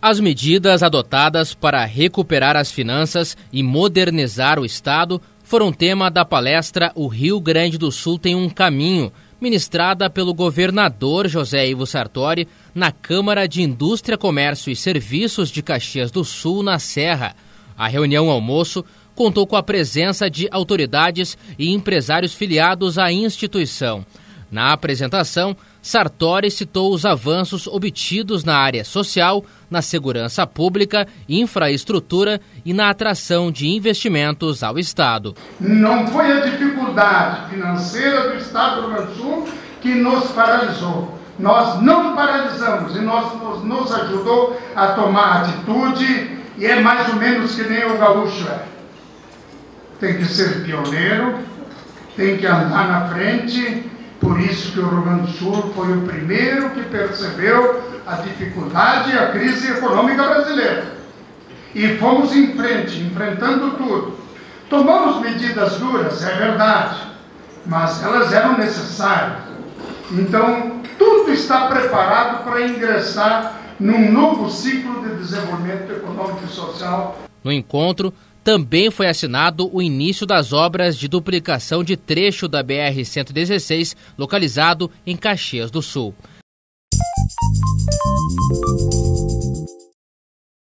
As medidas adotadas para recuperar as finanças e modernizar o Estado foram tema da palestra O Rio Grande do Sul tem um caminho, ministrada pelo governador José Ivo Sartori na Câmara de Indústria, Comércio e Serviços de Caxias do Sul, na Serra. A reunião almoço contou com a presença de autoridades e empresários filiados à instituição. Na apresentação, Sartori citou os avanços obtidos na área social, na segurança pública, infraestrutura e na atração de investimentos ao Estado. Não foi a dificuldade financeira do Estado do Rio Grande do Sul que nos paralisou. Nós não paralisamos e nós, nos, nos ajudou a tomar atitude e é mais ou menos que nem o gaúcho é. Tem que ser pioneiro, tem que andar na frente por isso que o Rio Grande do Sul foi o primeiro que percebeu a dificuldade e a crise econômica brasileira. E fomos em frente, enfrentando tudo. Tomamos medidas duras, é verdade, mas elas eram necessárias. Então, tudo está preparado para ingressar num novo ciclo de desenvolvimento econômico e social. No encontro, também foi assinado o início das obras de duplicação de trecho da BR-116, localizado em Caxias do Sul.